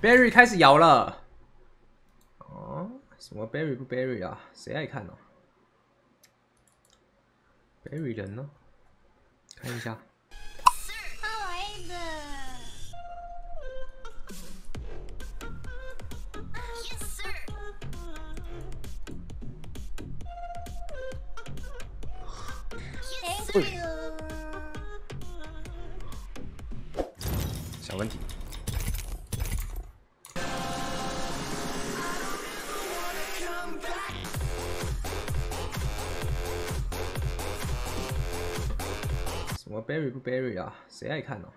Berry 开始摇了。哦，什么 Berry 不 Berry 啊？谁爱看呢？Berry 人呢？看一下。他来的。Yes sir。Thank you。小问题。我 Berry 不 Berry 啊？谁爱看呢？